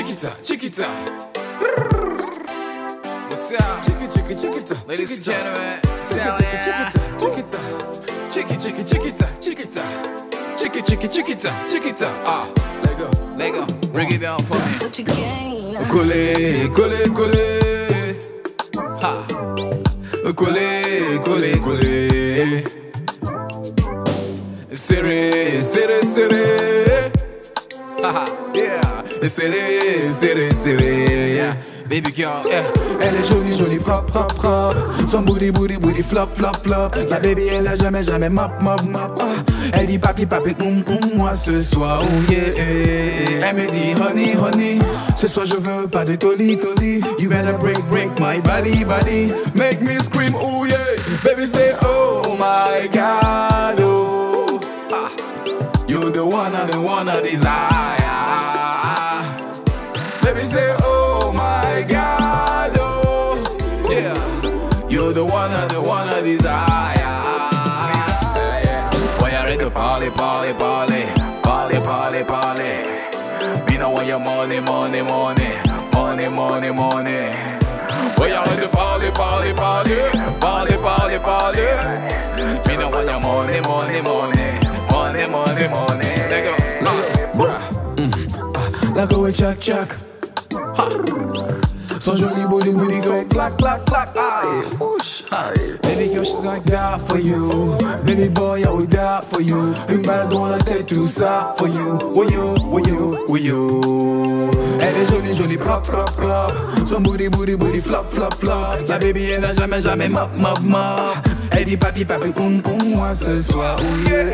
chiquita, chiquita. What's up? Chiqui, chiqui, chiquita. Ladies and gentlemen, chiquita, chiquita, chiquita, chiqui, chiquita, chiquita, chiqui, chiqui, chiquita, chiquita. Ah, Lego, Lego, break it down for me. What you gain? Collé, collé, collé. Ha. Collé, collé, collé. Serré, serré, serré. Haha, yeah. Serré, serré, serré. Yeah. Baby girl, yeah. Elle est jolie, jolie, propre, propre, propre. Son booty, booty, booty, flop, flop, flop. La baby, elle a jamais, jamais mop, mop, mop. Ah. Elle dit papi, papi, boum, boum, moi ce soir, oh yeah. Elle me dit honey, honey. Ce soir, je veux pas de toli, toli. You better break, break my body, body. Make me scream, oh yeah. Baby, say, oh my god, oh. Ah. You're the one I the one I desire. Baby, say, oh my god, oh. Yeah. You're the one I the one ah, I desire. When you ready to party, party, party, party, party, party. Me know want your money, money, money, money, money, money. When you ready to party, party, party, party, party, party. Me know want your money, money, money, money, money, money. Let go. Bruh. La go et check, check. Son joli booty, booty go clack, clack, clack. Aye. Whoosh. Aye. Baby girl, she's gonna die for you. Baby boy, I will die for you. Une balle dans la tête, tout ça for you. For you, for you, for you. Elle est jolie, jolie, propre, propre, propre. Son booty, booty, booty, flop, flop, flop. La baby, elle n'a jamais, jamais mop, mop, mop. Elle dit papi, papi, poum, poum, moi ce soir, oh yeah.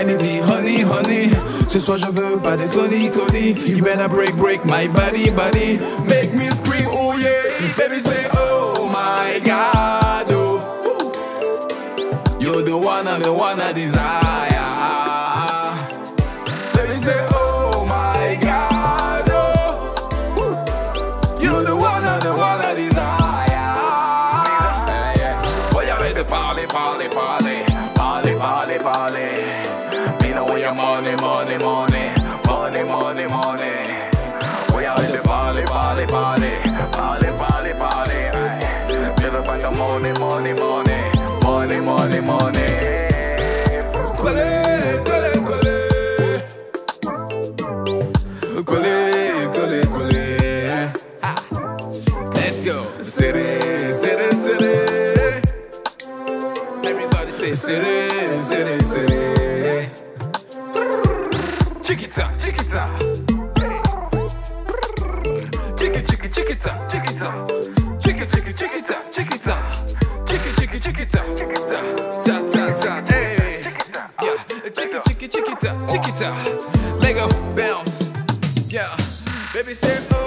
Elle me dit honey, honey. Ce soir, je veux pas de tony, tony. You better break, break my body, body. Make me scream, oh yeah. Baby, say, oh my god, oh. You're the one and the one I desire. Baby, say, oh party, party, party, party, party, party. Me know want your money, money, money, money, money, money. You ready to party, party, party, party, party, party. Me look for some money, money, money, money, money, money. Collé, collé, collé. Collé, collé, collé. Let's go. Serré, serré, serré. Say, Serré, serré, serré. chiquita, chiquita. Chiqui, chiqui, chiquita, chiquita. Chiqui, chiqui, chiquita, chiquita. Chiqui, chiqui, chiquita, chiquita. Ta, ta, ta, hey. Yeah, chiqui, chiqui, chiquita, chiquita. Lego bounce. Yeah, baby say oh.